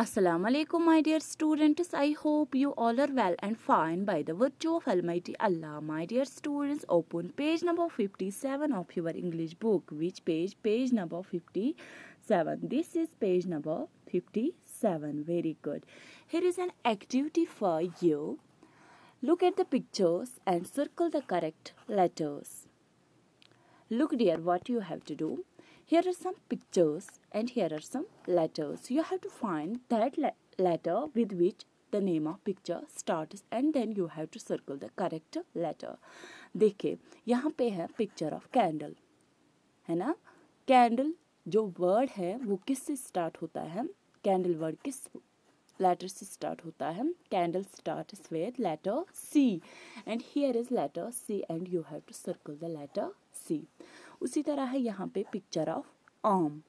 Assalamu alaikum my dear students. I hope you all are well and fine. By the virtue of Almighty Allah my dear students open page number 57 of your English book. Which page? Page number 57 this is page number 57 very good. Here is an activity for you. Look at the pictures and circle the correct letters. Look dear what you have to do here are some pictures and here are some letters. You have to find that le letter with which the name of picture starts and then you have to circle the correct letter. देखिए यहाँ पे है picture of candle है ना candle जो word है वो किस से स्टार्ट होता है कैंडल वर्ड किस letter से स्टार्ट होता है candle start with letter C and here is letter C and you have to circle the letter C उसी तरह है यहाँ पे पिक्चर ऑफ़ आम।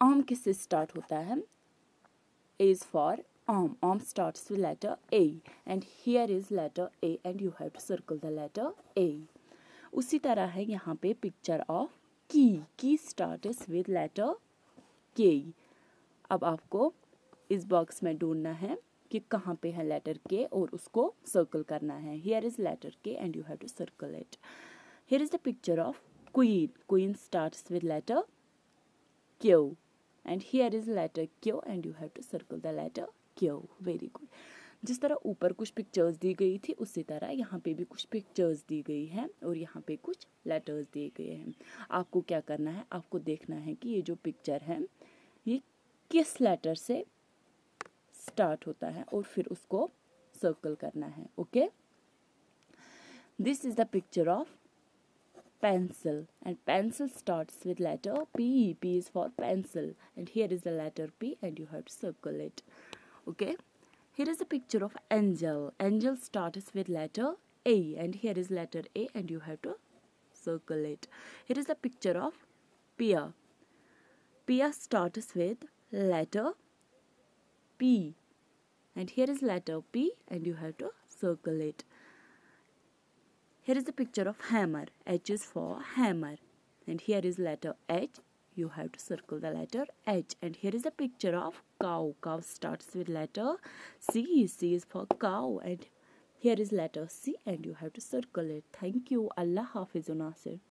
आम किससे स्टार्ट होता है? Is for aam. Aam starts with letter A and here is letter A and you have to circle the letter A उसी तरह है यहाँ पे पिक्चर ऑफ़ की की स्टार्ट विद लेटर के अब आपको इस बॉक्स में ढूंढना है कि कहाँ पे है लेटर के और उसको सर्कल करना है। Here is letter K and you have to circle it Here is the picture of queen. Queen starts with letter Q. And here is letter Q and you have to circle the letter Q. Very good. जिस तरह ऊपर कुछ pictures दी गई थी, उसी तरह यहाँ पे भी कुछ पिक्चर्स दी गई हैं और यहाँ पे कुछ लेटर्स दिए गए हैं आपको क्या करना है आपको देखना है कि ये जो पिक्चर है, ये किस लेटर से स्टार्ट होता है और फिर उसको सर्कल करना है okay this is the picture of pencil and pencil starts with letter P. P is for pencil and here is the letter P and you have to circle it. Okay. Here is a picture of angel. Angel starts with letter A and here is letter A and you have to circle it. Here is a picture of Pia. Pia starts with letter P and here is letter P and you have to circle it. Here is a picture of hammer. H is for hammer. And here is letter H. You have to circle the letter H. And here is a picture of cow. Cow starts with letter C. C is for cow. And here is letter C and you have to circle it. Thank you. Allah Hafiz Nasir.